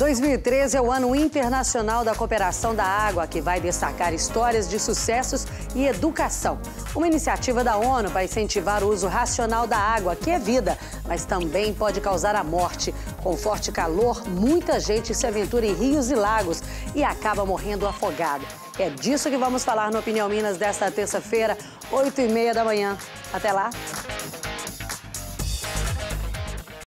2013 é o ano internacional da cooperação da água, que vai destacar histórias de sucessos e educação. Uma iniciativa da ONU para incentivar o uso racional da água, que é vida, mas também pode causar a morte. Com forte calor, muita gente se aventura em rios e lagos e acaba morrendo afogada. É disso que vamos falar no Opinião Minas desta terça-feira, 8 e meia da manhã. Até lá!